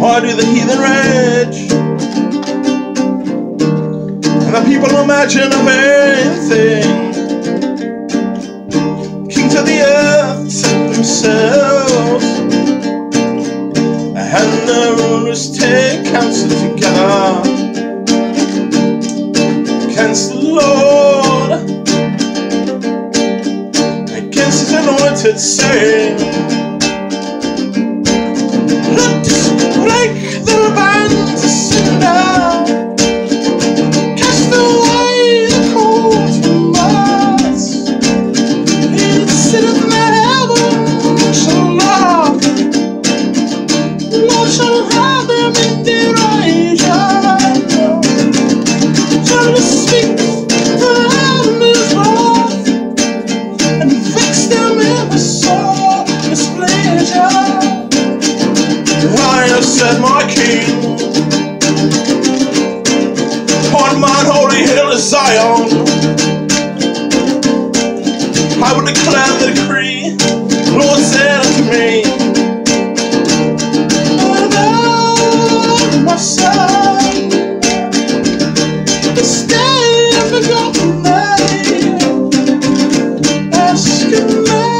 through the heathen rage. And the people imagine of anything. Kings of the earth set themselves. And the rulers take counsel together against the Lord, against his anointed, saying, Zion. I will declare the decree. The Lord said unto me, Thou, my son, me. Ask of me,